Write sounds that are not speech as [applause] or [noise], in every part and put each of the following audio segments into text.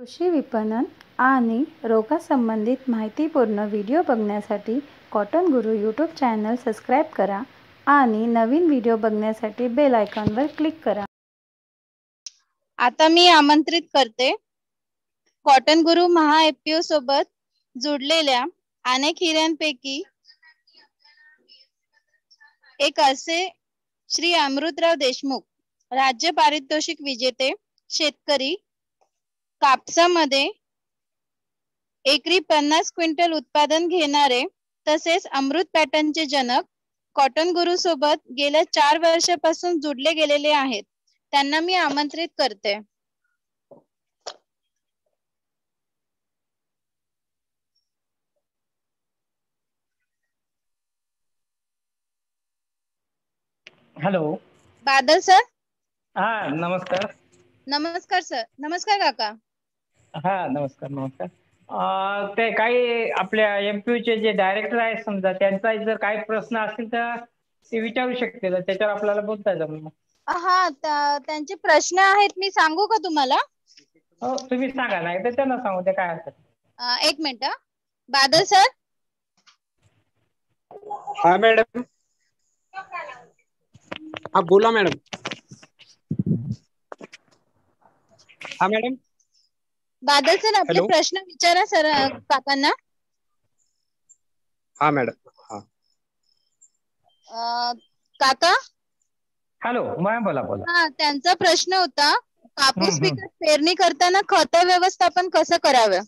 कृषी विपणन आणि रोगासंबंधित माहितीपूर्ण व्हिडिओ बघण्यासाठी कॉटन गुरु यूट्यूब चॅनल सबस्क्राईब करा आणि नवीन व्हिडिओ बघण्यासाठी बेल आयकॉनवर क्लिक करा. आता मी आमंत्रित करते. कॉटन गुरु महा एपीओ सोबत जुडलेल्या अनेक हिऱ्यांपैकी एक असे श्री अमृतराव देशमुख राज्य पारितोषिक विजेते शेतकरी कापसामध्ये एकरी पन्नास क्विंटल उत्पादन घेणारे तसेच अमृत पॅटर्नचे जनक कॉटन गुरु सोबत गेल्या चार वर्षापासून जुडले गेलेले आहेत. त्यांना मी आमंत्रित करते. हॅलो. बादल सर? हा नमस्कार. नमस्कार सर. नमस्कार काका. हा नमस्कार नमस्कार. अं, ते काही आपल्या एमपीचे जे डायरेक्टर आहेत समजा त्यांचा जर काही प्रश्न असतील तर ते विचारू शकते. तर त्याच्यावर आपल्याला बोलता येईल हा त- त्यांचे प्रश्न आहेत मी सांगू का तुम्हाला? हो तुम्ही सांगा नाही तर त्यांना सांगू ते काय हरकत. अं, एक मिनिट. हं. बादल सर? हा मॅडम. हा बोला मॅडम. हा मॅडम. बादल सर आपले. प्रश्न विचारा सर काकांना. हा मॅडम. हा. काका? हॅलो मॅम बोला बोला. हा त्यांचा प्रश्न होता कापूस हम्म, हम्म. पिकात पेरणी करताना खत व्यवस्थापन कसं करावं?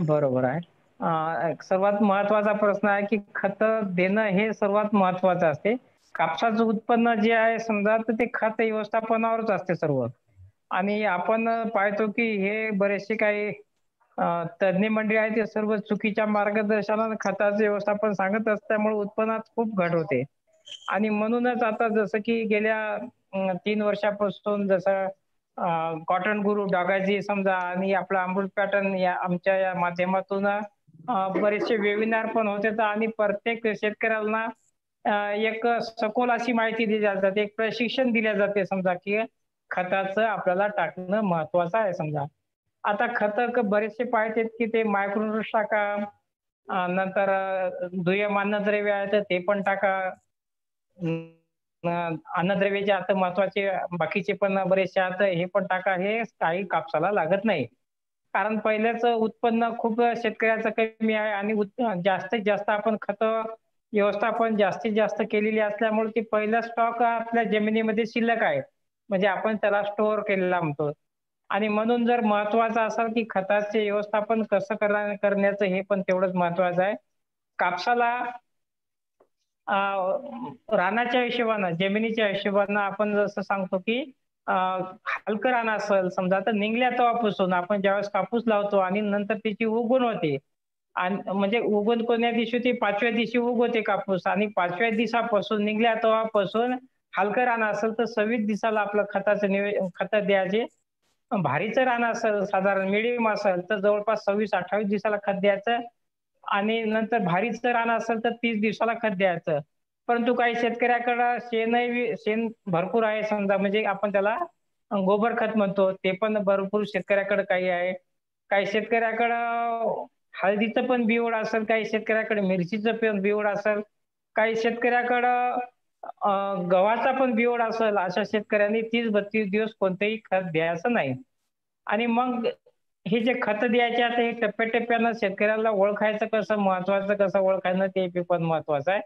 बरोबर आहे. अं, एक सर्वात महत्त्वाचा प्रश्न आहे की खत देणं हे सर्वात महत्वाचं असते. कापसाचं उत्पन्न जे आहे समजा तर ते खत व्यवस्थापनावरच असते सर्व. आणि आपण पाहतो की हे बरेचसे काही तज्ज्ञ मंडळी आहे ते सर्व चुकीच्या मार्गदर्शनाने खताचं व्यवस्थापन सांगत असल्यामुळे उत्पन्नात खूप घट होते. आणि म्हणूनच आता जसं की गेल्या तीन वर्षापासून जसं कॉटन गुरु डागाजी समजा आणि आपला अमृत पॅटर्न या आमच्या या माध्यमातून बरेचसे वेबिनार पण होते आणि प्रत्येक शेतकऱ्याला एक सखोल अशी माहिती दिली जाते एक प्रशिक्षण दिले जाते समजा की खताचं आपल्याला टाकणं महत्वाचं आहे समजा. आता खत बरेचसे पाहिजेत की ते मायक्रोन्यूट्रन्स टाका नंतर दुय्यम अन्नद्रव्य आहे तर ते पण टाका. अं, अन्नद्रव्याचे आता महत्त्वाचे बाकीचे पण बरेचसे आता हे पण टाका हे काही कापसाला लागत नाही. कारण पहिल्याच उत्पन्न खूप शेतकऱ्याचं कमी आहे आणि जास्तीत जास्त आपण खत व्यवस्थापन जास्तीत जास्त केलेली असल्यामुळे ती पहिला स्टॉक आपल्या जमिनीमध्ये शिल्लक आहे. म्हणजे आपण त्याला स्टोअर केलेला म्हणतो. आणि म्हणून जर महत्वाचं असेल की खताचे व्यवस्थापन कसं करण्याचं हे पण तेवढंच महत्वाचं आहे. कापसाला रानाच्या हिशोबानं जमिनीच्या हिशोबानं आपण जसं सांगतो की हलकं रान असेल समजा आता निघल्या तेव्हापासून आपण ज्यावेळेस कापूस लावतो आणि नंतर त्याची उगवण होते. आणि म्हणजे उगवण कोण्या दिवशी ती पाचव्या दिवशी उगवते कापूस. आणि पाचव्या दिवसापासून निघल्या तेव्हापासून हलकं रान असेल तर सव्वीस दिवसाला आपलं खताचं निवे खत द्यायचे. भारीचं रान असेल साधारण मिडियम असेल तर जवळपास सव्वीस अठ्ठावीस दिवसाला खत द्यायचं. आणि नंतर भारीचं रान असेल तर तीस दिवसाला खत द्यायचं. परंतु काही शेतकऱ्याकडं शेणही शेण भरपूर आहे समजा म्हणजे आपण त्याला गोबर खत म्हणतो ते पण भरपूर शेतकऱ्याकडे काही आहे. काही शेतकऱ्याकडं हळदीचं पण बिवड असेल काही शेतकऱ्याकडे मिरचीचं पण बिवड असेल. काही शेतकऱ्याकडं गव्हाचा पण बिवड असेल अशा शेतकऱ्यांनी तीस बत्तीस दिवस कोणतेही खत द्यायचं नाही. आणि मग हे जे खत द्यायचे आता हे टप्प्याटप्प्यानं शेतकऱ्याला ओळखायचं कसं महत्वाचं कसं ओळखायचं ते पण महत्वाचं आहे.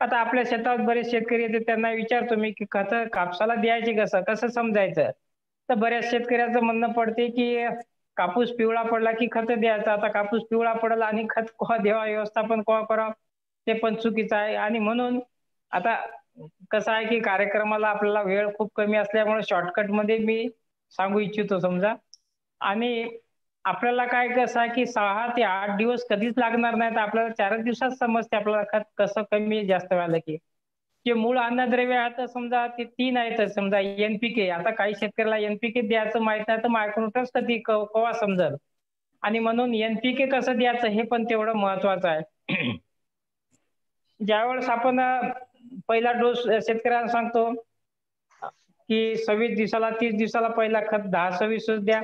आता आपल्या शेतात बरेच शेतकरी येते त्यांना विचारतो मी की खत कापसाला द्यायचे कसं कसं समजायचं? तर बऱ्याच शेतकऱ्याचं म्हणणं पडते की कापूस पिवळा पडला की खत द्यायचं आता कापूस पिवळा पडला आणि खत केव्हा द्यावा व्यवस्थापन कोवा करावं? ते पण चुकीचं आहे. आणि म्हणून आता कसं आहे की कार्यक्रमाला आपल्याला वेळ खूप कमी असल्यामुळे शॉर्टकटमध्ये मी सांगू इच्छितो समजा. आणि आपल्याला काय कसं आहे की सहा ते आठ दिवस कधीच लागणार नाही तर आपल्याला चारच दिवसात समजते आपल्याला खत कसं कमी जास्त व्हायला की. जे मूळ अन्नद्रव्य आहे तर समजा ते तीन आहेत. समजा एनपीके आता काही शेतकऱ्याला एनपीके द्यायचं माहीत नाही तर मायक्रोट्रस कधी कवा समजल? आणि म्हणून एनपीके कसं द्यायचं हे पण तेवढं महत्वाचं आहे. [clears throat] ज्यावेळेस आपण पहिला डोस शेतकऱ्यांना सांगतो की सव्वीस दिवसाला तीस दिवसाला पहिला खत दहा सव्वीस द्या.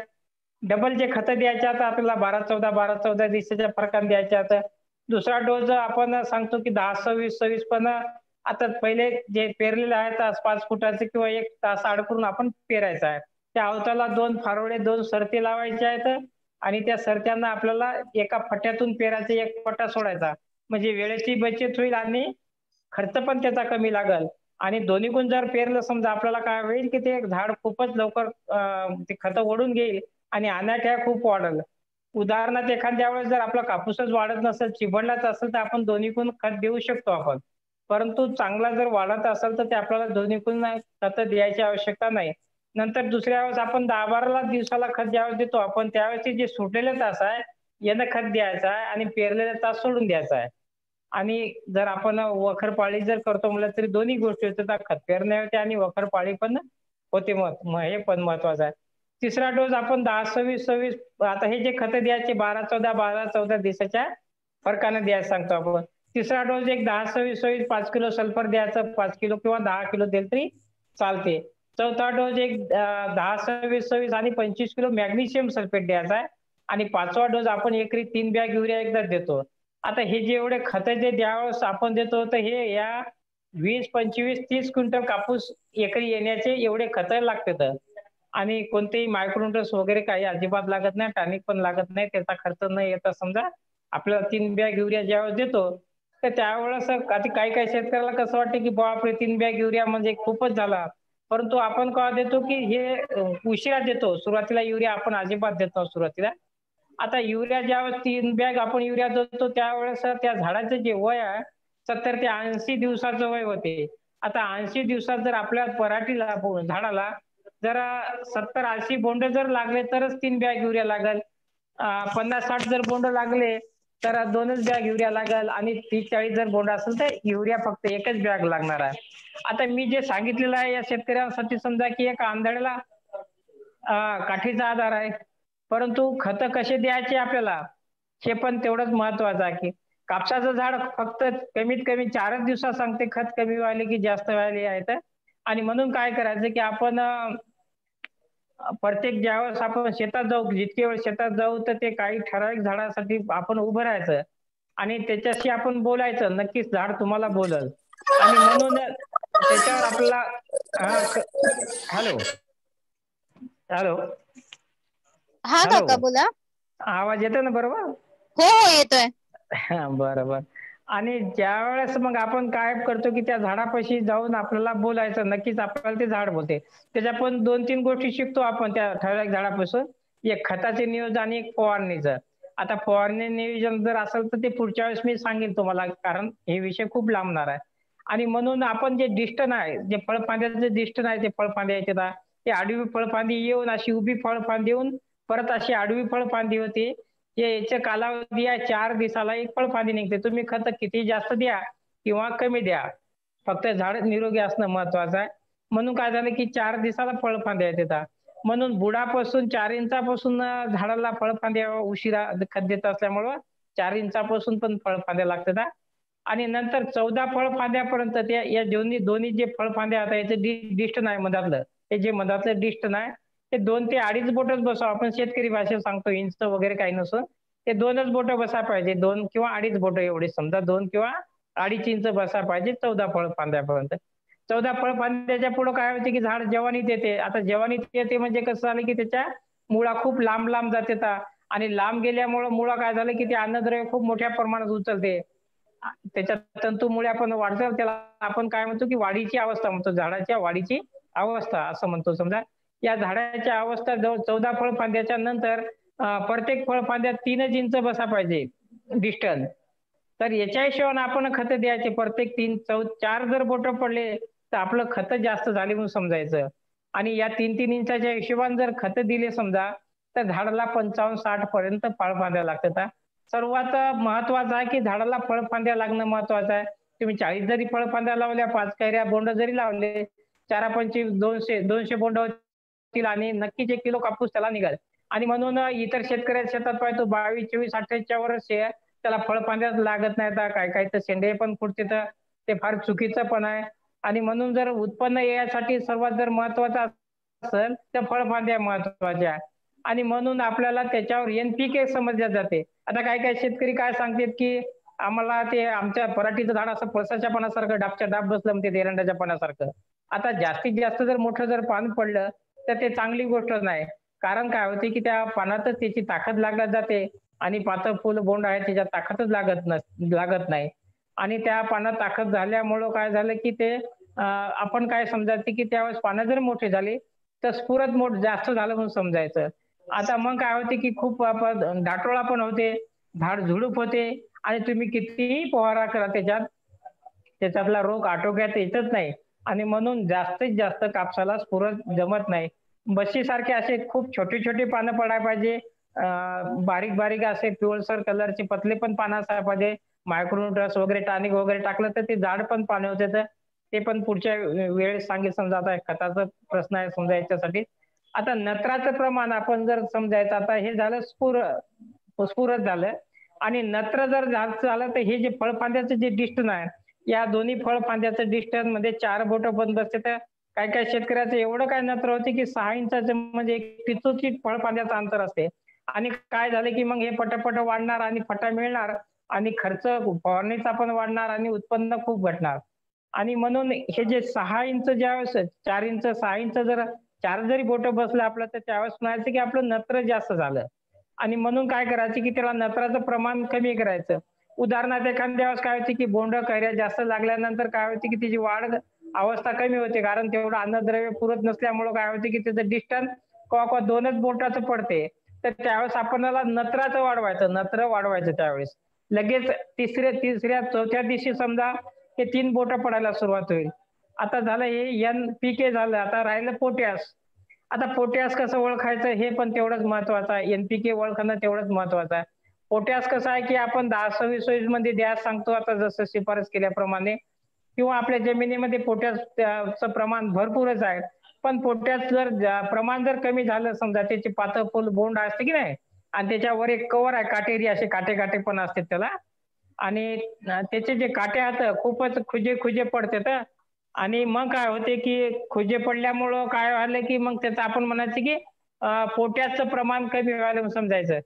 डबल जे खतं द्यायचे आता आपल्याला बारा चौदा बारा चौदा दिवसाच्या फरकाने द्यायचे आता. दुसरा डोस आपण सांगतो की दहा सव्वीस सव्वीस पण आता पहिले जे पेरलेले आहेत पाच फुटाचे किंवा एक तास आड करून आपण पेरायचं आहे. त्या अवताला दोन फारोडे दोन सरते लावायचे आहेत आणि त्या सरत्यांना आपल्याला एका फट्यातून पेरायचे एक फटा सोडायचा. म्हणजे वेळेची बचत होईल आणि खर्च पण त्याचा कमी लागल. आणि दोन्ही गुण जर पेरलं समजा आपल्याला काय होईल की ते झाड खूपच लवकर ते खतं ओढून घेईल आणि अनाठ्या खूप वाढल. उदाहरणार्थ एखाद्या वेळेस जर आपला कापूसच वाढत नसेल चिबडलाच असेल तर आपण दोन्ही गुण खत देऊ शकतो आपण. परंतु चांगला जर वाढत असेल तर ते आपल्याला दोन्ही गुण खत द्यायची आवश्यकता नाही. नंतर दुसऱ्या वेळेस आपण दहा बाराला दिवसाला खत ज्यावेळेस देतो आपण त्यावेळेस जे सुटलेले तास आहे यानं खत द्यायचं आहे आणि पेरलेले तास सोडून द्यायचा आहे. आणि जर आपण वखरपाळी जर करतो म्हटलं तरी दोन्ही गोष्टी होतात. खत होते आणि वखरपाळी पण होते मग हे पण महत्वाचं आहे. तिसरा डोस आपण दहा सव्वीस सव्वीस आता हे जे खत द्यायचे बारा चौदा बारा चौदा दिवसाच्या फरकाने द्यायचं सांगतो आपण. तिसरा डोस एक दहा सव्वीस सव्वीस पाच किलो सल्फर द्यायचं पाच किलो किंवा दहा किलो दिलं तरी चालते. चौथा डोस एक दहा सव्वीस सव्वीस आणि पंचवीस किलो मॅग्नेशियम सल्फेट द्यायचा आहे. आणि पाचवा डोस आपण एकरी तीन बॅग युरिया एकदा देतो. आता हे जे एवढे खत जे द्यावेळेस आपण देतो तर हे या वीस पंचवीस तीस क्विंटल कापूस एकरी येण्याचे एवढे खत लागतात. आणि कोणतेही मायक्रोन्युट्रन्स वगैरे काही अजिबात लागत नाही टॉनिक पण लागत नाही त्याचा खर्च न येता समजा आपल्याला तीन बॅग युरिया ज्यावेळेस देतो तर त्यावेळेस काही काही शेतकऱ्याला कसं वाटतं की बापरे तीन बॅग युरिया म्हणजे खूपच झाला. परंतु आपण का देतो की हे उशिरा देतो सुरुवातीला युरिया आपण अजिबात देतो सुरुवातीला. आता युरिया ज्यावेळेस तीन बॅग आपण युरिया देतो त्यावेळेस त्या झाडाचं जे वय आहे सत्तर ते ऐंशी दिवसाचं वय होते. आता ऐंशी दिवसात जर आपल्या पराठीला झाडाला जर सत्तर ऐंशी बोंड जर लागले तरच तीन बॅग युरिया लागल. पन्नास साठ जर बोंड लागले तर दोनच बॅग युरिया लागल आणि तीस चाळीस जर बोंड असेल तर युरिया फक्त एकच बॅग लागणार आहे. आता मी जे सांगितलेलं आहे या शेतकऱ्यांसाठी समजा की एका आंधळ्याला काठीचा आधार आहे. परंतु खत कसे द्यायचे आपल्याला? हे पण तेवढंच महत्वाचं आहे की कापसाचं झाड फक्त कमीत कमी चारच दिवसात सांगते खत कमी व्हायले की जास्त व्हायले आहेत आणि म्हणून काय करायचं की आपण प्रत्येक ज्यावेळेस आपण शेतात जाऊ जितके वेळ शेतात जाऊ तर ते काही ठराविक झाडासाठी आपण उभं राहायचं आणि त्याच्याशी आपण बोलायचं नक्कीच झाड तुम्हाला बोलल. आणि म्हणून त्याच्यावर आपला हॅलो. हॅलो. हा काका बोला. आवाज येतो ना बरोबर? हो हो येतोय. बरं बरं. आणि ज्या वेळेस मग आपण काय करतो की त्या झाडापाशी जाऊन आपल्याला बोलायचं नक्कीच आपल्याला ते झाड बोलते. त्याच्या पण दोन तीन गोष्टी शिकतो आपण त्या ठराविक झाडापासून. एक खताचे नियोजन आणि एक फवारणीचं. आता फवारणी नियोजन जर असेल तर ते पुढच्या वेळेस मी सांगेन तुम्हाला कारण हे विषय खूप लांबणार आहे. आणि म्हणून आपण जे डिस्टन आहे जे फळफांद्याचे डिस्टन आहे ते फळफांद्याचे ते आडवी फळफांदी येऊन अशी उभी फळफांदी येऊन परत अशी आडवी फळफांदी होती. याच्या कालावधी आहे चार दिवसाला एक फळफांदी निघते. तुम्ही खत किती जास्त द्या किंवा कमी द्या. फक्त झाड निरोगी असणं महत्वाचं आहे. म्हणून काय झालं की चार दिवसाला फळफांद्या येतात म्हणून बुडापासून चार इंचापासून झाडाला फळफांद्या उशिरा खत देत असल्यामुळं चार इंचापासून पण फळफांद्या लागतात आणि नंतर चौदा फळफांद्यापर्यंत त्या या दोन्ही दोन्ही जे फळफांद्या आता याचं डिस्ट नाही मधातलं. हे जे मधातलं डिस्ट नाही ते दोन ते अडीच बोटच बसावं. आपण शेतकरी भाषेत सांगतो इंच वगैरे काही नसून. ते दोनच बोट बसा पाहिजे. दोन किंवा अडीच बोट एवढे. समजा दोन किंवा अडीच इंच बसा पाहिजे चौदा फळ फांद्यापर्यंत. चौदा फळ फांद्याच्या पुढे काय होते की झाड जवानीत येते. आता जवानीत येते म्हणजे कसं झालं की त्याच्या मुळा खूप लांब लांब जाते आणि लांब गेल्यामुळं मुळा काय झालं की ते अन्नद्रव्य खूप मोठ्या प्रमाणात उचलते. त्याच्या तंतुमुळे आपण वाढतात. त्याला आपण काय म्हणतो की वाढीची अवस्था म्हणतो. झाडाच्या वाढीची अवस्था असं म्हणतो. समजा या झाडाच्या अवस्था जवळ चौदा फळफांद्याच्या नंतर प्रत्येक फळफांद्यात तीनच इंच बसा पाहिजे डिस्टन्स तर याच्या हिशोबाने आपण खत द्यायचे. प्रत्येक तीन चौ चार जर बोट पडले तर आपलं खत जास्त झाले म्हणून समजायचं. आणि या तीन तीन इंचाच्या हिशोबाने जर खत दिले समजा तर झाडाला पंचावन्न साठ पर्यंत फळफांद्या लागतात सर्वात महत्वाचं आहे की झाडाला फळफांद्या लागणं महत्वाचं आहे. तुम्ही चाळीस जरी फळफांद्या लावल्या पाच कैऱ्या बोंड जरी लावले चारा पंचवीस दोनशे दोनशे बोंड आणि नक्कीच एक किलो कापूस त्याला निघाल. आणि म्हणून इतर शेतकऱ्या शेतात पाहतो बावीस चोवीस अठ्ठावीसच्या वरच त्याला फळ फळफांद्याच लागत नाही काय काय तर शेंडे पण फुटते तर ते फार चुकीचं पण आहे. आणि म्हणून जर उत्पन्न यासाठी सर्वात जर महत्वाचं असेल तर फळफांद्या महत्त्वाच्या. आणि म्हणून आपल्याला त्याच्यावर एनपीके समजल्या जाते. आता काही काही शेतकरी काय सांगतात की आम्हाला ते आमच्या पराठीचं झाड असं पळसाच्या पानासारखं डाबच्या डाब बसलं म्हणते एरंडाच्या पानासारखं. आता जास्तीत जास्त जर मोठं जर पान पडलं तर ते चांगली गोष्ट नाही. कारण काय होते की त्या पानातच त्याची ताकद लागत जाते आणि पातळ फुल बोंड आहे त्याच्यात ताकदच लागत नस लागत नाही. आणि त्या पानात ताकद झाल्यामुळं काय झालं की ते आपण काय समजायचं की त्यावेळेस पानं जर मोठे झाले तर स्फुरत मोठ जास्त झालं म्हणून समजायचं. आता मग काय होते की खूप आपण डाटोळा पण होते झाड झुडूप होते आणि तुम्ही कितीही पोहारा करा त्याच्यात त्याच्यातला रोग आटोक्यात येतच नाही. आणि म्हणून जास्तीत जास्त कापसाला स्फुरत जमत नाही. बशी सारखे असे खूप छोटे छोटे पानं पडायला पाहिजे. बारीक बारीक असे पिवळसर कलरचे पतले पण पानं असायला पाहिजे. मायक्रोन्युट्रस वगैरे टॉनिक वगैरे टाकलं तर ते झाड पण पाणी होते तर ते पण पुढच्या वेळेस सांगित समजा आता खताचा प्रश्न आहे समजा याच्यासाठी. आता नत्राचं प्रमाण आपण जर समजायचं आता हे झालं स्फुर स्फुरत झालं. आणि नत्र जर झालं तर हे जे फळफांद्याचं जे डिस्टन आहे या दोन्ही फळ फांद्याचं डिस्टन्समध्ये चार बोट बंद असते. तर काय काय शेतकऱ्याचं एवढं काय नत्र होते की सहा इंचाचं म्हणजे एक फळ फांद्याचं अंतर असते. आणि काय झालं की मग हे पटपट वाढणार आणि फटा मिळणार आणि खर्च फवारणीचा पण वाढणार आणि उत्पन्न खूप घटणार. आणि म्हणून हे जे सहा इंच ज्यावेळेस चार इंच सहा इंच जर चार जरी बोट बसलं आपलं तर त्यावेळेस म्हणायचं की आपलं नत्र जास्त झालं. आणि म्हणून काय करायचं की त्याला नत्राचं प्रमाण कमी करायचं. उदाहरणार्थ एखाद्या वेळेस काय होते की बोंड कैऱ्या जास्त लागल्यानंतर काय होते की त्याची वाढ अवस्था कमी होते कारण तेवढं अन्नद्रव्य पुरत नसल्यामुळे काय होते की त्याचं डिस्टन्स कवा दोनच बोटाचं पडते. तर त्यावेळेस आपल्याला नत्राचं वाढवायचं नत्र वाढवायचं त्यावेळेस. लगेच तिसऱ्या तिसऱ्या चौथ्या दिवशी समजा हे तीन बोट पडायला सुरुवात होईल. आता झालं हे एन पी के झालं आता राहिलं पोट्यास आता पोटॅस कसं ओळखायचं हे पण तेवढंच महत्वाचं आहे. एनपीके ओळखणं तेवढंच महत्वाचं आहे. पोटॅस कसं आहे की आपण दहा सव्वीस सव्वीसमध्ये द्यास सांगतो आता जसं शिफारस केल्याप्रमाणे किंवा आपल्या जमिनीमध्ये पोटॅसचं प्रमाण भरपूरच आहे. पण पोटॅस जर प्रमाण जर कमी झालं समजा त्याची पातळ फुल बोंड असते की नाही आणि त्याच्यावर एक कवर आहे काटेरी असे काटे काटे पण असते त्याला आणि त्याचे जे काटे आहेत खूपच खुजे खुजे पडतात. आणि मग काय होते की खुजे पडल्यामुळं काय व्हायला की मग त्याचं आपण म्हणायचं की पोट्याचं प्रमाण कमी व्हायला समजायचं.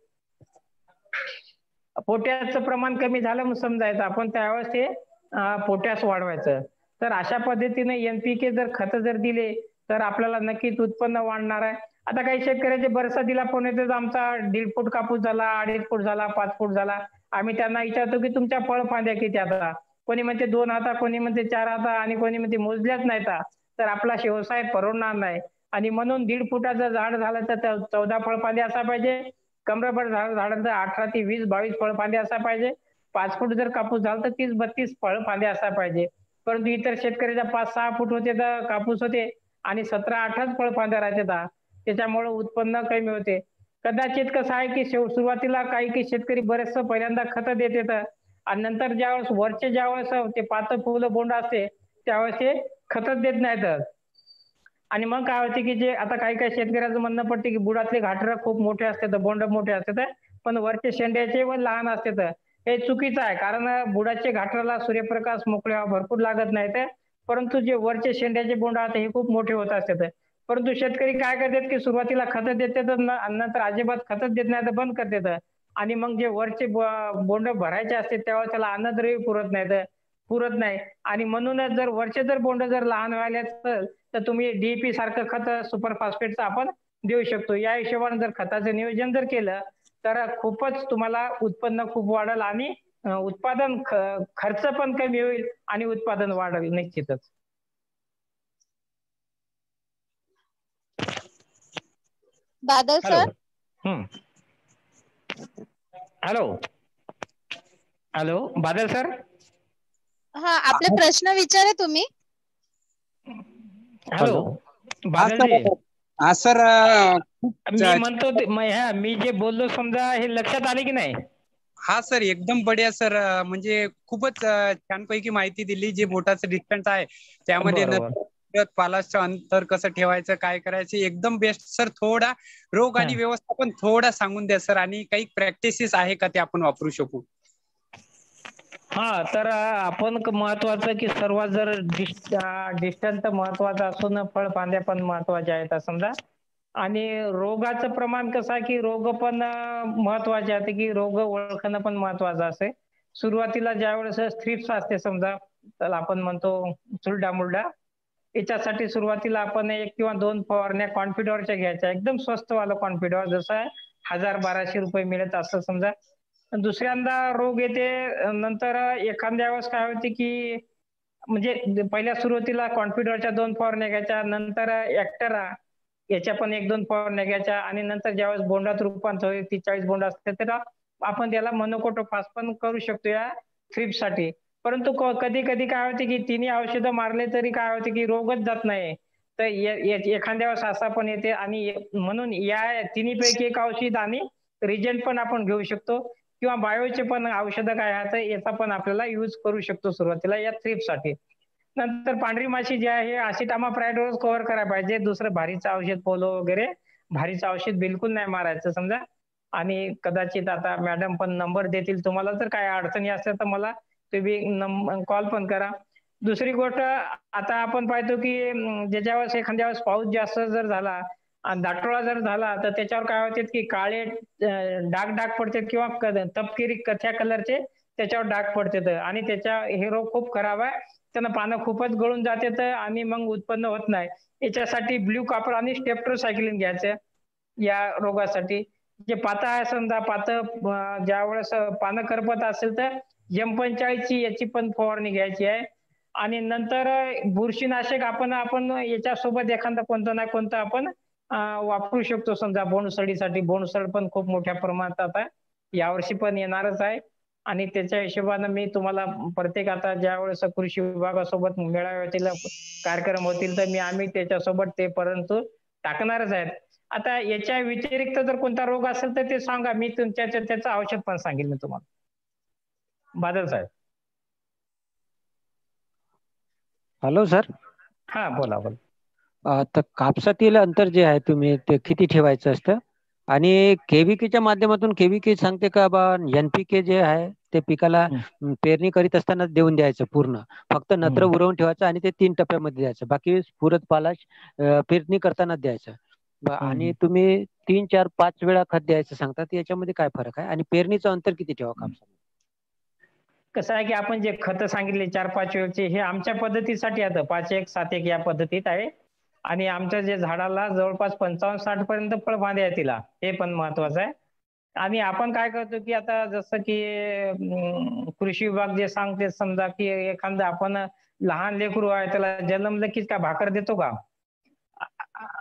पोट्याचं प्रमाण कमी झालं म्हणून समजायचं. आपण त्यावेळेस ते पोट्यास वाढवायचं. तर अशा पद्धतीने एनपीके जर खत जर दिले तर आपल्याला नक्कीच उत्पन्न वाढणार आहे. आता काही शेतकऱ्याचे बरसा दिला फोन आमचा दीड फूट कापूस झाला अडीच फूट झाला पाच फूट झाला. आम्ही त्यांना विचारतो की तुमच्या फळ फांद्या किती आता? कोणी म्हणते दोन हाता कोणी म्हणते चार हाता आणि कोणी म्हणते मोजल्याच नाही तर आपला व्यवसाय परवडणार नाही. आणि म्हणून दीड फुटाचं झाड झालं तर चौदा फळफांदे असा पाहिजे. कमरभर झाड झाडांचं अठरा ते वीस बावीस फळफांदे असा पाहिजे. पाच फूट जर कापूस झाला तर तीस बत्तीस फळफांदे असा पाहिजे. परंतु इतर शेतकऱ्याच्या पाच सहा फूट होते तर कापूस होते आणि सतरा अठराच फळफांद्या राहते त्याच्यामुळे उत्पन्न कमी होते. कदाचित कसं आहे की सुरुवातीला काही काही शेतकरी बरेचस पहिल्यांदा खत देत येतं आणि नंतर ज्यावेळेस वरचे ज्यावेळेस ते पातळ फुलं बोंड असते त्यावेळेस ते खतच देत नाहीत. आणि मग काय होते की जे आता काही काही शेतकऱ्याचं म्हणणं पडते की बुडातले घाटर खूप मोठे असतात बोंड मोठे असतात पण वरचे शेंड्याचे व लहान असतात हे चुकीचं आहे. कारण बुडाचे घाटराला सूर्यप्रकाश मोकळे भरपूर लागत नाहीत परंतु जे वरचे शेंड्याचे बोंड आहेत हे खूप मोठे होत असतात परंतु शेतकरी काय करतात की सुरुवातीला खत देतात नंतर अजिबात खतच देत नाही तर बंद करतात. आणि मग जे वरचे बोंड भरायचे असते तेव्हा त्याला अन्नद्रव्य पुरत नाही पुरत नाही. आणि म्हणूनच जर वरचे जर बोंड जर लहान व्हायला असेल तर तुम्ही डीपी सारखं खत सुपर फॉस्फेटचं आपण देऊ शकतो. या हिशोबाने जर खताचं नियोजन जर केलं तर खूपच तुम्हाला उत्पन्न खूप वाढेल आणि उत्पादन खर्च पण कमी होईल आणि उत्पादन वाढेल निश्चितच. Badal sir? Hello. Hello Badal sir? हा आपले प्रश्न विचारे तुम्ही. हॅलो. हा सर मी म्हणतो मी जे बोललो समजा हे लक्षात आले की नाही? हा सर एकदम बढिया सर म्हणजे खूपच छानपैकी माहिती दिली जे बोटाचं डिस्टन्स आहे त्यामध्ये पालाचं अंतर कसं ठेवायचं काय करायचं एकदम बेस्ट सर थोडा रोग आणि व्यवस्थापन थोडा सांगून द्या सर आणि काही प्रॅक्टिसेस आहे का ते आपण वापरू शकू? हा तर आपण महत्वाचं की सर्वात जर डिस्टन्स महत्त्वाचा असून फळफांद्या पण महत्त्वाच्या आहेत समजा. आणि रोगाचं प्रमाण कसं आहे की रोग पण महत्त्वाचे आहे की रोग ओळखणं पण महत्वाचं असते सुरुवातीला ज्या वेळेस असते समजा तर आपण म्हणतो चुलडा मुलडा याच्यासाठी सुरुवातीला आपण एक किंवा दोन फवारण्या कॉन्फिडॉरच्या घ्यायच्या. एकदम स्वस्त वाला कॉन्फिडॉर जसं हजार बाराशे रुपये मिळत असं समजा. दुसऱ्यांदा रोग येते नंतर एखाद्या वेळेस काय होते की म्हणजे पहिल्या सुरुवातीला कॉन्फिडरच्या दोन फवारण्या निघायच्या नंतर ऍक्टरा याच्या पण एक दोन फवारण्या निघायच्या आणि नंतर ज्यावेळेस बोंडात रूपांतर होईल ती चाळीस बोंड असते तर आपण त्याला मोनोकोटोफास पण करू शकतो या साठी परंतु कधी कधी काय होते की तिन्ही औषधं मारले तरी काय होते की रोगच जात नाही. तर एखाद्या वेळेस असा पण येते आणि म्हणून या तिन्ही पैकी एक औषध आणि रिजंट पण आपण घेऊ शकतो. किंवा बायोचे पण औषधं काय आहेत याचा पण आपल्याला युज करू शकतो सुरुवातीला या साठी. नंतर पांढरी माशी जी आहे आसिटामा प्रायडोज कव्हर करायला पाहिजे. दुसरं भारीचं औषध पोलो वगैरे भारीचं औषध बिलकुल नाही मारायचं समजा. आणि कदाचित आता मॅडम पण नंबर देतील तुम्हाला जर काय अडचणी असल्या तर मला तुम्ही कॉल पण करा. दुसरी गोष्ट आता आपण पाहतो की ज्याच्या वेळेस एखाद्या वेळेस पाऊस जास्त जर झाला दाटोळा जर झाला तर त्याच्यावर काय होते की काळे डाग डाग पडतात किंवा तपकिरी कथ्या कलरचे त्याच्यावर डाग पडतात. आणि त्याच्या हे रोग खूप खराब आहे. त्यांना पानं खूपच गळून जातात आणि मग उत्पन्न होत नाही. याच्यासाठी ब्ल्यू कापर आणि स्टेप्टोसायक्लिन घ्यायचं या रोगासाठी. जे पाता आहे समजा पातं ज्या वेळेस पानं करपत असेल तर एम पंचाळीसची याची पण फवारणी घ्यायची आहे. आणि नंतर बुरशीनाशक आपण आपण याच्यासोबत एखादा कोणतं ना कोणतं आपण वापरू शकतो. समजा बोंडसडीसाठी बोंडसड पण खूप मोठ्या प्रमाणात आता यावर्षी पण येणारच आहे. आणि त्याच्या हिशोबानं मी तुम्हाला प्रत्येक आता ज्या वेळेस कृषी विभागासोबत मेळाव्यातील कार्यक्रम होतील तर मी आम्ही त्याच्यासोबत ते परंतु टाकणारच आहेत. आता याच्या व्यतिरिक्त जर कोणता रोग असेल तर ते सांगा. मी तुमच्या त्याचं औषध पण सांगेल मी तुम्हाला. बादल साहेब. हॅलो सर हा बोला बोला. तर कापसातील अंतर जे आहे तुम्ही ते किती ठेवायचं असतं? आणि केव्हीकेच्या माध्यमातून केव्हीके सांगते का बा? एनपीके जे आहे ते पिकाला पेरणी करीत असताना देऊन द्यायचं पूर्ण. फक्त नत्र उरवून ठेवायचं आणि ते तीन टप्प्यामध्ये द्यायचं. बाकी पुरत पालाश पेरणी करताना द्यायचं. आणि तुम्ही तीन चार पाच वेळा खत द्यायचं सांगतात याच्यामध्ये काय फरक आहे? आणि पेरणीचं अंतर किती ठेवा कापसामध्ये कसं आहे की आपण जे खत सांगितले चार पाच वेळचे हे आमच्या पद्धतीसाठी आता पाच एक सात एक या पद्धतीत आहे. आणि आमच्या जे झाडाला जवळपास पंचावन्न साठ पर्यंत फळबांधे आहे तिला. हे पण महत्वाचं आहे. आणि आपण काय करतो की आता जसं की कृषी विभाग जे सांगते समजा की एखादं आपण लहान लेकरू आहे त्याला जन्मलं की का भाकर देतो का?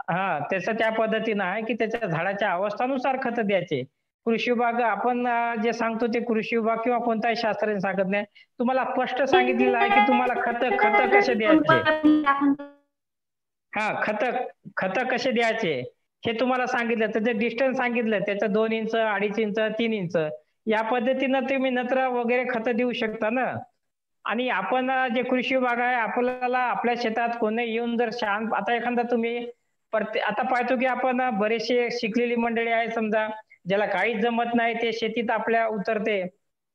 हा त्याचं त्या पद्धतीनं आहे की त्याच्या झाडाच्या अवस्थानुसार खत द्यायचे. कृषी विभाग आपण जे सांगतो ते कृषी विभाग किंवा कोणताही शास्त्रज्ञ सांगत नाही. तुम्हाला स्पष्ट सांगितलेलं आहे की तुम्हाला खत खत कसे द्यायचे? हा खत खत कसे द्यायचे? हे तुम्हाला सांगितलं त्याचं डिस्टन्स सांगितलं त्याचं दोन इंच अडीच इंच तीन इंच. या पद्धतीनं तुम्ही नत्र वगैरे खत देऊ शकता ना? आणि आपण जे कृषी विभाग आहे आपल्याला आपल्या शेतात कोणी येऊन जर शांत आता एखादा तुम्ही प्रत्येक आता पाहतो की आपण बरेचसे शिकलेली मंडळी आहे समजा ज्याला काहीच जमत नाही ते शेतीत आपल्या उतरते.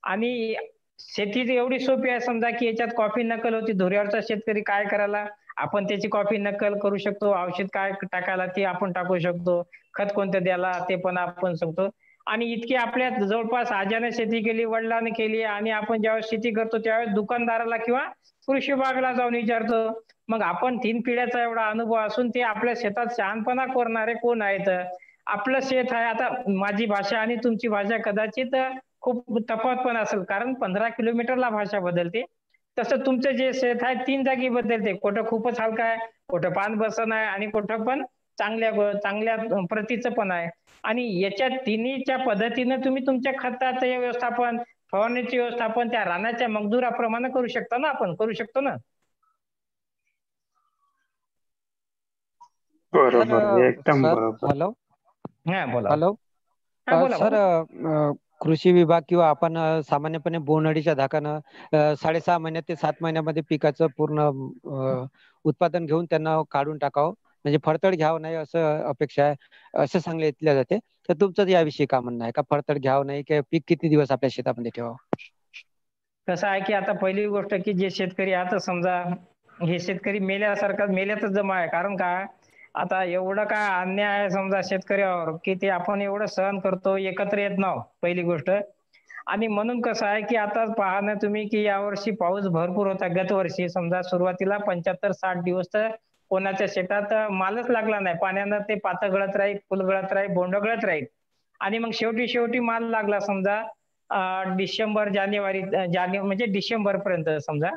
आणि शेती एवढी सोपी आहे समजा की याच्यात कॉफी नकल होती धुऱ्यावरचा शेतकरी काय करायला? आपण त्याची कॉपी नक्कल करू शकतो औषध काय टाकायला ते आपण टाकू शकतो खत कोणतं द्यायला ते पण आपण सांगतो आणि इतकी आपल्या जवळपास आज्याने शेती केली वडिलांनी केली आणि आपण ज्यावेळेस शेती करतो त्यावेळेस दुकानदाराला किंवा कृषी विभागाला जाऊन विचारतो मग आपण तीन पिढ्याचा एवढा अनुभव असून ते आपल्या शेतात शहाणपणा करणारे कोण आहेत? आपलं शेत आहे आता माझी भाषा आणि तुमची भाषा कदाचित खूप तफावत पण असेल कारण पंधरा किलोमीटरला भाषा बदलते. तसं तुमचं जे शेत आहे तीन जागी बदलते. कुठं खूपच हलका आहे कुठं पान बसन आहे आणि कुठं पण चांगल्या चांगल्या प्रतीचं पण आहे. आणि याच्या तिन्हीच्या पद्धतीनं तुम्ही तुमच्या खताचं व्यवस्थापन फवारणीचे व्यवस्थापन त्या रानाच्या मजदुराप्रमाणे करू शकता ना आपण? करू शकतो ना? बरोबर एकदम बरोबर. हॅलो? हा बोला. हॅलो? सर कृषी विभाग किंवा आपण सामान्यपणे बोंडअळीच्या धाकानं साडेसहा महिन्यात ते सात महिन्यामध्ये पिकाचं पूर्ण उत्पादन घेऊन त्यांना काढून टाकावं. म्हणजे फडतड घ्यावं नाही असं अपेक्षा आहे असं सांगितलं जाते. तर तुमचं याविषयी का म्हणणं आहे? का फडतड घ्यावं नाही? की पीक किती दिवस आपल्या शेतामध्ये ठेवावं? कसं आहे की आता पहिली गोष्ट की जे शेतकरी आता समजा हे शेतकरी मेल्यासारखं मेल्यातच जमा आहे. कारण का? आता एवढं काय अन्याय आहे समजा शेतकऱ्यावर की ते आपण एवढं सहन करतो एकत्र येत नाव पहिली गोष्ट. आणि म्हणून कसं आहे की आता पहा ना तुम्ही की यावर्षी पाऊस भरपूर होता गत वर्षी. समजा सुरुवातीला पंच्याहत्तर साठ दिवस तर कोणाच्या शेतात मालच लागला नाही. पाण्यानं ते पात गळत राहील फुल गळत राहील बोंड गळत राहील. आणि मग शेवटी शेवटी माल लागला समजा डिसेंबर जानेवारी जाने म्हणजे डिसेंबर पर्यंत समजा.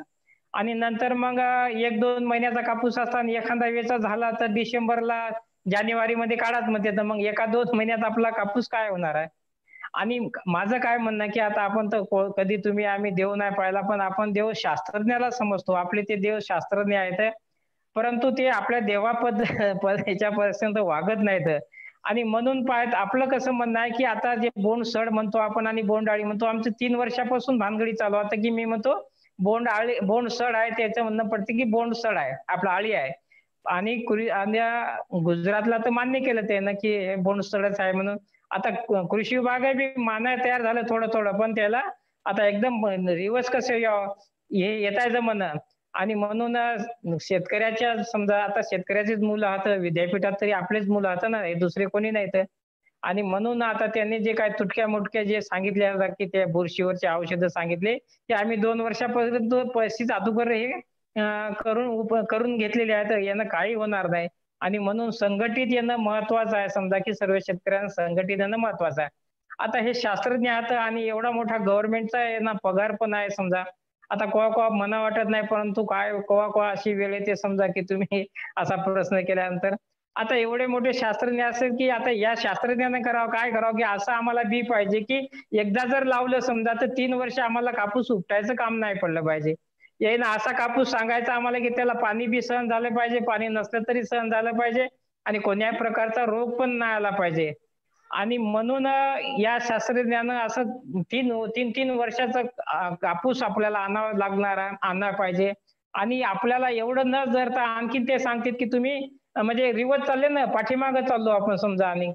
आणि नंतर मग एक दोन महिन्याचा कापूस असताना एखादा वेचा झाला तर डिसेंबरला जानेवारी मध्ये काढाच म्हणते. तर मग एका दोन महिन्यात आपला कापूस काय होणार आहे? आणि माझं काय म्हणणं की आता आपण तर कधी तुम्ही आम्ही देव नाही पाहिला पण आपण देव शास्त्रज्ञाला समजतो. आपले ते देव शास्त्रज्ञ आहेत. परंतु ते आपल्या देवापद [laughs] याच्या पर्यंत वागत नाहीत. आणि म्हणून पाहत आपलं कसं म्हणणं आहे की आता जे बोंड सड म्हणतो आपण आणि बोंडाळी म्हणतो आमचं तीन वर्षापासून भानगडी चालू. आता की मी म्हणतो बोंड आळी बोंड सड आहे त्याचं म्हणणं पडते की बोंड सड आहे आपला आळी आहे. आणि गुजरातला तर मान्य केलं त्यानं की हे बोंड सडच आहे म्हणून. आता कृषी विभाग बी मानाय तयार झालं थोडं थोडं पण त्याला आता एकदम रिवर्स कसं हे येतायचं म्हण आणि म्हणून शेतकऱ्याच्या समजा आता शेतकऱ्याचीच मुलं आहात विद्यापीठात तरी आपलेच मुलं आहात ना हे दुसरे कोणी नाही तर आणि म्हणून आता त्यांनी जे काय तुटक्या मुटक्या जे सांगितले की त्या बुरशीवरचे औषधं सांगितले ते आम्ही दोन वर्षापर्यंत पैसे अगोदर हे करून करून घेतलेले आहेत. यांना काही होणार नाही. आणि म्हणून संघटित येणं महत्वाचं आहे. समजा की सर्व शेतकऱ्यांना संघटित येणं महत्वाचं आहे. आता हे शास्त्रज्ञ आहेत आणि एवढा मोठा गव्हर्नमेंटचा यांना पगार पण आहे समजा. आता कोवा कोवा मना वाटत नाही परंतु काय कोवा कोवा अशी वेळ येते समजा की तुम्ही असा प्रश्न केल्यानंतर. आता एवढे मोठे शास्त्रज्ञ असेल की आता या शास्त्रज्ञाने करावं काय करावं की असं आम्हाला बी पाहिजे की एकदा जर लावलं समजा तर तीन वर्ष आम्हाला कापूस उपटायचं काम नाही पडलं पाहिजे. येईन असा कापूस सांगायचा आम्हाला की त्याला पाणी बी सहन झालं पाहिजे पाणी नसलं तरी सहन झालं पाहिजे आणि कोणत्याही प्रकारचा रोग पण नाही आला पाहिजे. आणि म्हणून या शास्त्रज्ञानं असं तीन तीन तीन वर्षाचा कापूस आपल्याला आणावा लागणार आणणार पाहिजे. आणि आपल्याला एवढं न जर आणखी ते सांगतात की तुम्ही म्हणजे रिवर्स चालले ना पाठीमागं चाललो आपण समजा आणि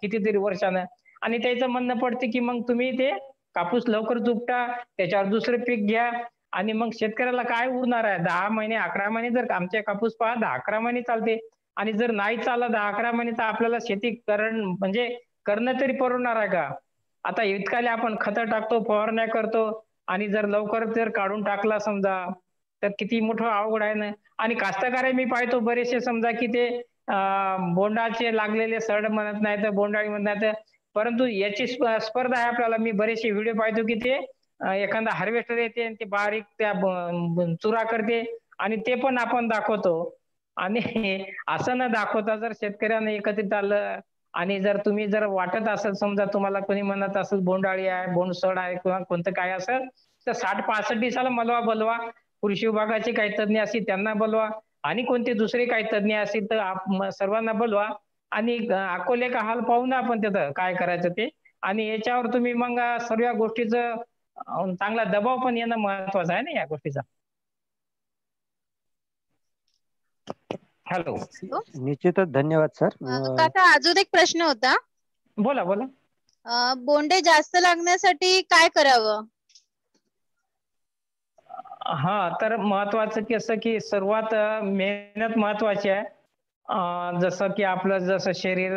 कितीतरी वर्षानं. आणि त्याचं म्हणणं पडते की मग तुम्ही ते कापूस लवकर चुपटा त्याच्यावर दुसरं पीक घ्या आणि मग शेतकऱ्याला काय उरणार आहे? दहा महिने अकरा महिने जर आमच्या कापूस पहा दहा अकरा महिने चालते. आणि जर नाही चाललं दहा अकरा महिने तर आपल्याला शेती करण म्हणजे करणं तरी परवडणार आहे का? आता इतकाले आपण खत टाकतो फवारण्या करतो आणि जर लवकर जर काढून टाकला समजा तर किती मोठं अवघड आहे ना. आणि कास्तकार मी पाहतो बरेचसे समजा की ते बोंडाचे लागलेले सड म्हणत नाही तर बोंडाळी म्हणत नाही परंतु याची स्पर्धा आहे आपल्याला. मी बरेचसे व्हिडिओ पाहतो की ते एखादा हार्वेस्टर येते आणि ते बारीक त्या चुरा करते आणि ते पण आपण दाखवतो. आणि [laughs] असं न दाखवता जर शेतकऱ्यांना एकत्रित आलं आणि जर तुम्ही जर वाटत असेल समजा तुम्हाला कोणी म्हणत असेल बोंडाळी आहे बोंडसड आहे किंवा कोणतं काय असेल तर साठ पासष्ट दिवसाला मलवा बलवा कृषी विभागाचे काही तज्ज्ञ असतील त्यांना बोलवा. आणि कोणते दुसरे काही तज्ज्ञ असतील तर सर्वांना बोलवा. आणि अकोले का हाल पाहू ना आपण तिथं काय करायचं ते. आणि याच्यावर तुम्ही मग सर्व गोष्टीचं चांगला दबाव पण येणं महत्वाचं आहे ना या गोष्टीचा. हॅलो. निश्चितच धन्यवाद सर. काका अजून एक प्रश्न होता. बोला बोला. बोंडे जास्त लागण्यासाठी काय करावं? हा तर महत्वाचं कसं की सर्वात मेहनत महत्वाची आहे. जसं की आपलं जसं शरीर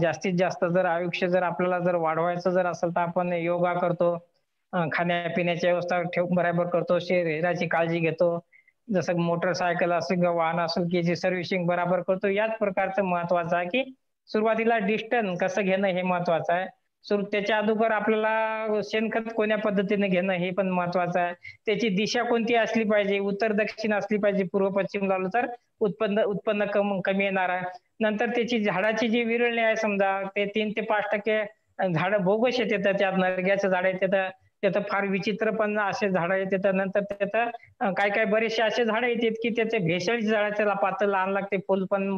जास्तीत जास्त जर आयुष्य जर आपल्याला जर वाढवायचं जर असेल तर आपण योगा करतो. खाण्यापिण्याची व्यवस्था ठेव बरोबर करतो. शरीराची काळजी घेतो. जसं मोटरसायकल असेल किंवा वाहन असेल की जी सर्व्हिसिंग बरोबर करतो याच प्रकारचं महत्वाचं आहे की सुरुवातीला डिस्टन्स कसं घेणं हे महत्वाचं आहे. सुरू त्याच्या अगोदर आपल्याला शेणखत कोण्या पद्धतीने घेणं हे पण महत्वाचं आहे. त्याची दिशा कोणती असली पाहिजे उत्तर दक्षिण असली पाहिजे पूर्व पश्चिम झालं तर उत्पन्न उत्पन्न कम कमी येणार आहे. नंतर त्याची झाडाची जी विरळणी आहे समजा ते तीन ते पाच टक्के झाड बोगस येते त्यात नरग्याचं झाड येते त्याचं फार विचित्र पण असे झाडं येतात नंतर त्याचं काय काय बरेचसे असे झाडं येतात की त्याचे भेसळी झाड त्याला पातळ लहान लागते फुल पण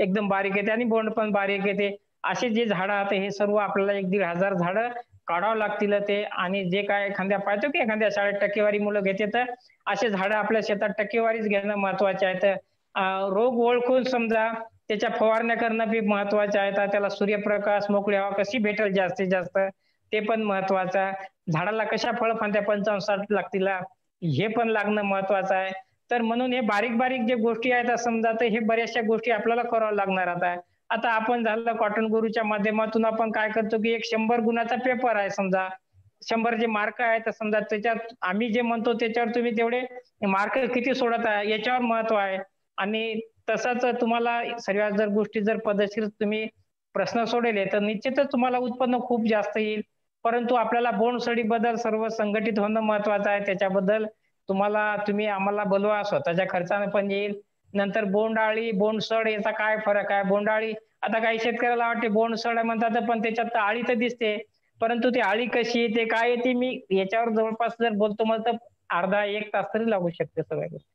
एकदम बारीक येते आणि बोंड पण बारीक येते. असे जे झाडं आता हे सर्व आपल्याला एक दीड हजार झाडं काढावं लागतील ते. आणि जे काय एखाद्या पाहतो की एखाद्या शाळेत टक्केवारी मुलं घेते तर असे झाडं आपल्या शेतात टक्केवारीच घेणं महत्त्वाचे आहेत. रोग ओळखून समजा त्याच्या फवारण्या करणं बी महत्वाचं आहे तर त्याला सूर्यप्रकाश मोकळी हवा कशी भेटेल जास्तीत जास्त ते पण महत्वाचं आहे. झाडाला कशा फळ फांद्या पंचावन्न साठ लागतील हे पण लागणं महत्वाचं आहे. तर म्हणून हे बारीक बारीक जे गोष्टी आहेत समजा तर हे बऱ्याचशा गोष्टी आपल्याला करावं लागणार आता. आता आपण झालं कॉटन गुरुच्या माध्यमातून आपण काय करतो की एक शंभर गुणाचा पेपर आहे समजा. शंभर जे मार्क आहेत समजा त्याच्यात आम्ही जे म्हणतो त्याच्यावर तुम्ही तेवढे मार्क किती सोडत आहे याच्यावर महत्त्व आहे. आणि तसंच तुम्हाला सर्व जर गोष्टी जर पद्धतशीर तुम्ही प्रश्न सोडले तर निश्चितच तुम्हाला उत्पन्न खूप जास्त येईल. परंतु आपल्याला बोंडबद्दल सर्व संघटित होणं महत्वाचं आहे. त्याच्याबद्दल तुम्हाला तुम्ही आम्हाला बोलवा स्वतःच्या खर्चाने पण येईल. नंतर बोंडाळी बोंडसड याचा काय फरक आहे? बोंडाळी आता काही शेतकऱ्याला वाटते बोंडसड म्हणतात पण त्याच्यात आळी तर दिसते. परंतु ती आळी कशी येते काय येते मी याच्यावर जवळपास जर बोलतो मला तर अर्धा एक तास तरी लागू शकते सगळ्या गोष्टी.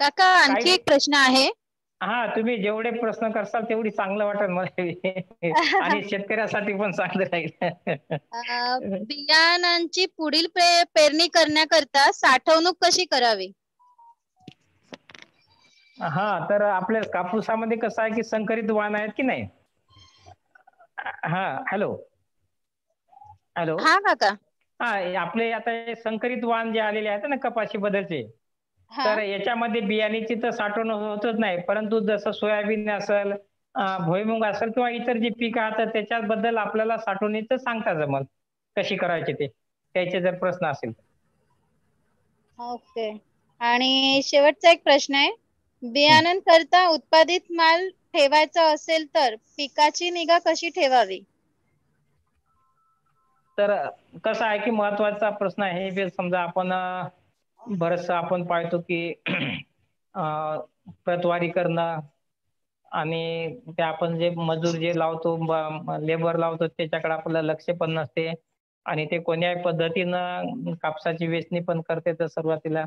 काका आणखी एक प्रश्न आहे. हा तुम्ही जेवढे प्रश्न करसाल तेवढी चांगलं वाटेल मला आणि [laughs] शेतकऱ्यासाठी पण चांगलं राहील. बियाणांची पुढील पेरणी करण्याकरता साठवणूक कशी करावी? हा तर आपल्या कापूसामध्ये कसं आहे की संकरित वाण आहेत की नाही? हा हॅलो. हॅलो. हा काका हा आपले आता संकरित वाण जे आलेले आहेत ना कपाशी बदलचे तर याच्यामध्ये बियाण्याची तर साठवण होतच नाही. परंतु जसं सोयाबीन असेल भुईमुग असेल किंवा इतर जे पीक आहेत त्याच्याबद्दल आपल्याला साठवणीचं सांगता जमल. कशी करायची ते? त्याचे जर प्रश्न असेल ओके. आणि शेवटचा एक प्रश्न आहे. बियाणं करता उत्पादित माल ठेवायचा असेल तर पिकाची निगा कशी ठेवावी? तर कसं आहे की महत्त्वाचा प्रश्न आहे. समजा आपण बरचसं आपण पाहतो की प्रतवारी करणं आणि ते आपण जे मजूर जे लावतो लेबर लावतो त्याच्याकडे आपलं लक्ष पण नसते आणि ते कोण्याही पद्धतीनं कापसाची वेचणी पण करते तर सुरुवातीला.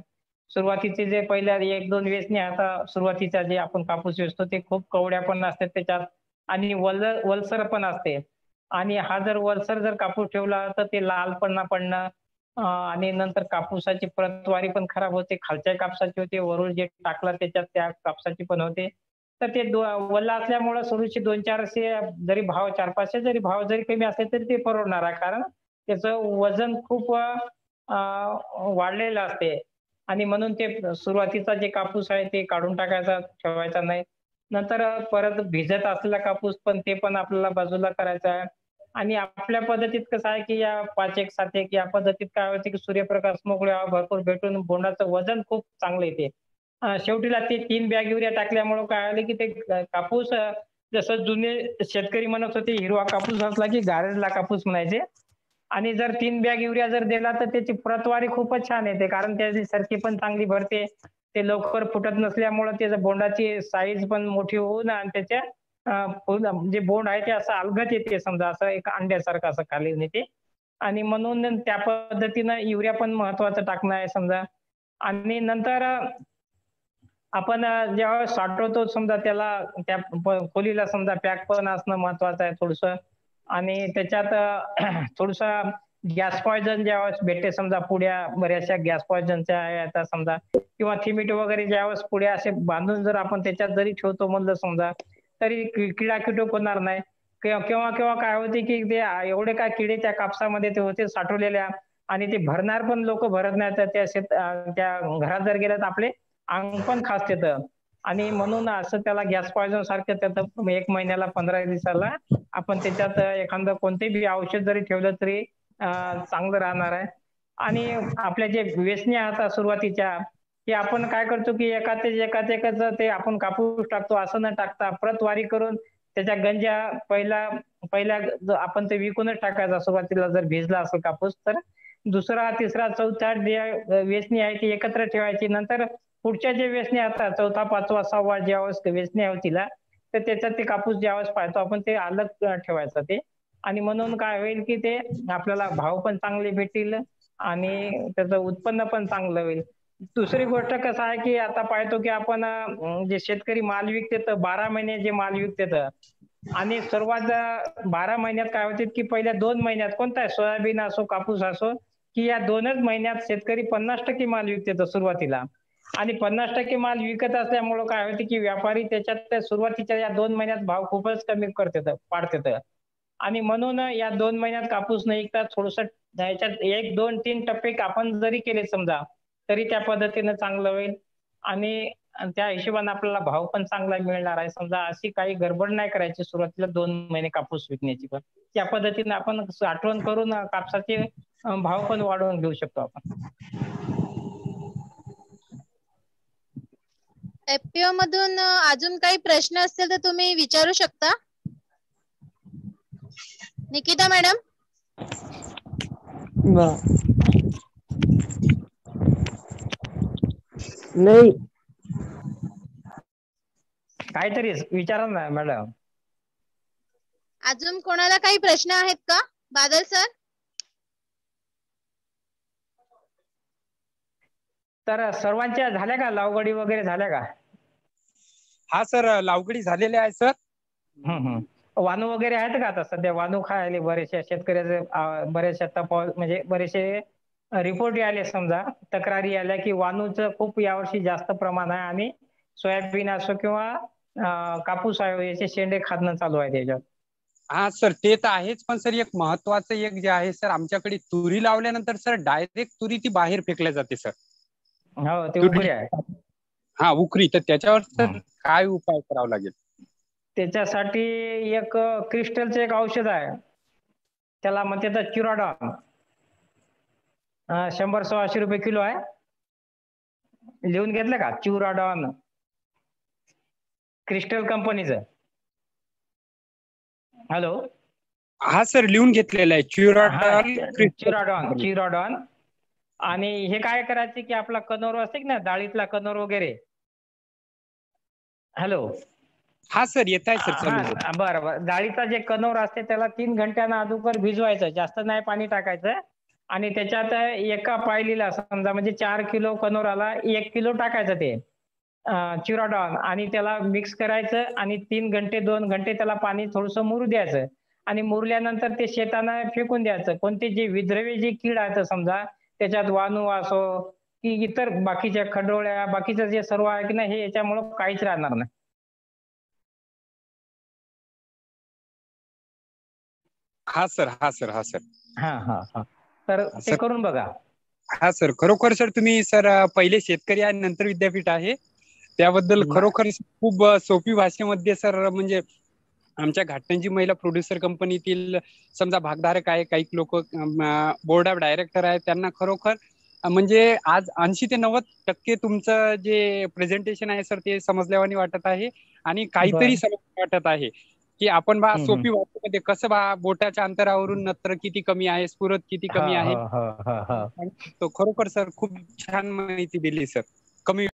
सुरुवातीचे जे पहिल्या एक दोन वेचणी आता सुरुवातीच्या जे आपण कापूस वेचतो ते खूप कवड्या पण असतात त्याच्यात आणि वल वलसर पण असते. आणि हा जर वलसर जर कापूस ठेवला तर ते लाल पण पडणं आणि नंतर कापूसाची प्रतवारी पण खराब होते. खालच्या कापसाची होते वरून जे टाकला त्याच्यात त्या कापसाची पण होते. तर ते वल्ला असल्यामुळे सुरूचे दोन चारशे जरी भाव चार पाचशे जरी भाव जरी कमी असले तरी ते परवडणार आहे. कारण त्याचं वजन खूप वाढलेलं असते. आणि म्हणून ते सुरुवातीचा जे कापूस आहे ते काढून टाकायचा ठेवायचा नाही. नंतर परत भिजत असलेला कापूस पण ते पण आपल्याला बाजूला करायचा आहे. आणि आपल्या पद्धतीत कसं आहे की या पाच एक सात एक या पद्धतीत काय होते की सूर्यप्रकाश मोकळे भरपूर भेटून बोंडाचं वजन खूप चांगलं येते. शेवटीला ते तीन बॅग युरिया टाकल्यामुळे काय आलं की ते कापूस जसं जुने शेतकरी म्हणत होते हिरवा कापूस असला की गारेजला कापूस म्हणायचे. आणि जर तीन बॅग युरिया जर दिला तर त्याची प्रतवारी खूपच छान येते कारण त्याची सरकी पण चांगली भरते. ते लवकर फुटत नसल्यामुळे त्याच्या बोंडाची साईज पण मोठी होऊन आणि त्याच्या जे म्हणजे बोंड आहे ते असं अलगत येते समजा असं एक अंड्यासारखं असं खाली येते. आणि म्हणून त्या पद्धतीनं युरिया पण महत्वाचं टाकणं आहे समजा. आणि नंतर आपण जेव्हा साठवतो समजा त्याला त्या खोलीला समजा पॅक पण असणं महत्वाचं आहे थोडस. आणि त्याच्यात थोडस गॅस पॉयझन ज्यावेळेस भेटते समजा पुड्या बऱ्याचशा गॅस पॉयझनच्या समजा. किंवा थिमिट वगैरे ज्यावेळेस पुढे असे बांधून जर आपण त्याच्यात जरी ठेवतो म्हणलं समजा तरी किडा किटोक होणार नाही. केव्हा केव्हा काय होते की ते एवढे काय किडे त्या कापसामध्ये ते होते साठवलेल्या आणि ते भरणार पण लोक भरत नाही तर त्या शेत त्या घरात जर गेलं तर आपले अंग पण खास येतं आणि म्हणून असं त्याला गॅस पॉयझन सारखं त्याचं एक महिन्याला पंधरा दिवसाला आपण त्याच्यात एखादं कोणतेही औषध जरी ठेवलं तरी चांगलं राहणार आहे. आणि आपल्या जे वेचणी आता सुरुवातीच्या की आपण काय करतो की एकाच एकाच एकाच ते आपण कापूस टाकतो असं न टाकता प्रतवारी करून त्याच्या गंजा पहिला पहिल्या आपण ते विकूनच टाकायचा. सुरुवातीला जर भिजला असेल कापूस तर दुसरा तिसरा चौथा जे वेचणी आहे ती एकत्र ठेवायची. नंतर पुढच्या जे वेचणी आता चौथा पाचवा सहावा ज्यावेळेस वेचणी आहे तिला तर त्याच्यात ते कापूस ज्यावेळेस पाहतो आपण ते अलग ठेवायचं ते. आणि म्हणून काय होईल की ते आपल्याला भाव पण चांगले भेटतील आणि त्याचं उत्पन्न पण चांगलं होईल. दुसरी गोष्ट कसं आहे की आता पाहतो की आपण जे शेतकरी माल विकते बारा महिने जे माल विकतेत आणि सर्वात बारा महिन्यात काय होते की पहिल्या दोन महिन्यात कोणता सोयाबीन असो कापूस असो की या दोनच महिन्यात शेतकरी पन्नास टक्के माल विकते सुरुवातीला. आणि पन्नास टक्के माल विकत असल्यामुळं काय होते की व्यापारी त्याच्यात सुरुवातीच्या या दोन महिन्यात भाव खूपच कमी करतात पाडतात आणि म्हणून या दोन महिन्यात कापूस न विकता थोडस याच्यात एक दोन तीन टप्पे आपण जरी केले समजा तरी त्या पद्धतीनं चांगलं होईल. आणि त्या हिशोबाने आपल्याला भाव पण चांगला मिळणार आहे. समजा अशी काही गडबड नाही करायची सुरुवातीला दोन महिने कापूस विकण्याची पण. त्या पद्धतीने आपण साठवण करून कापसाचे भाव पण वाढवून घेऊ शकतो आपण. एफपीओ मधून अजून काही प्रश्न असतील तर तुम्ही विचारू शकता. निकिता मॅडम? नाही. काहीतरी विचारा ना मॅडम. अजून कोणाला काही प्रश्न आहेत का? बादल सर? तर सर्वांच्या झाल्या का? लावगडी वगैरे झाल्या का? हा सर लावगडी झालेले आहे सर. वानू वगैरे आहेत का आता? सध्या वानू खायले बरेचशे शेतकऱ्याचे बरेचशे तपा म्हणजे बरेचसे रिपोर्ट आले समजा तक्रारी आल्या की वानूचं खूप यावर्षी जास्त प्रमाण आहे आणि सोयाबीन असो किंवा कापूस आहे याचे शेंडे खाणं चालू आहे त्याच्यात. हा सर ते तर आहेच पण सर एक महत्वाचं एक जे आहे सर आमच्याकडे तुरी लावल्यानंतर सर डायरेक्ट तुरी ती बाहेर फेकल्या जाते सर. हो ते उकरी आहे हा उकरी तर त्याच्यावर सर काय उपाय करावा लागेल? त्याच्यासाठी एक क्रिस्टलचं एक औषध आहे. त्याला म्हणते क्युराडॉन शंभर सोळाशे रुपये किलो आहे. लिहून घेतलं का? च्युराडॉन क्रिस्टल कंपनीचं. हॅलो. हा सर लिहून घेतलेलं आहे. च्युराडॉन च्युराडॉन च्युराडॉन आणि हे काय करायचे की आपला कनोर असते ना डाळीतला कनोर वगैरे? हॅलो. हा सर येत आहे सर. बरं बरं. डाळीचा जे कनोर असते त्याला तीन घंट्यानं अगोदर भिजवायचं. जास्त नाही पाणी टाकायचं. आणि त्याच्यात एका पायलीला समजा म्हणजे चार किलो कनोराला एक किलो टाकायचं ते चिराडॉन. आणि त्याला मिक्स करायचं आणि तीन घंटे दोन घंटे त्याला पाणी थोडस मुरू द्यायचं. आणि मुरल्यानंतर ते शेतानं फेकून द्यायचं. कोणते जे विद्रवी जे कीड आहेत समजा त्याच्यात वानू असो की इतर बाकीच्या खडोळ्या बाकीचं जे सर्व आहे की नाही हे याच्यामुळं काहीच राहणार नाही. हा सर. हा सर. हा सर. हा हा हा. तर ते करून बघा. हा सर. खरोखर सर तुम्ही सर पहिले शेतकरी आणि नंतर विद्यापीठ आहे. त्याबद्दल खरोखर खूप सोपी भाषेमध्ये सर म्हणजे आमच्या घाटणजी महिला प्रोड्युसर कंपनीतील समजा भागधारक आहे काही लोक बोर्ड ऑफ डायरेक्टर आहे त्यांना खरोखर म्हणजे आज ऐंशी ते नव्वद टक्के तुमचं जे प्रेझेंटेशन आहे सर ते समजल्यावानी वाटत आहे आणि काहीतरी समज वाटत आहे. की आपण बा सोपी भाषेमध्ये कसं बा बोटाच्या अंतरावरून नत्र किती कमी आहे स्फुरत किती कमी आहे? तो खरोखर सर खूप छान माहिती दिली सर. कमी